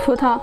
葡萄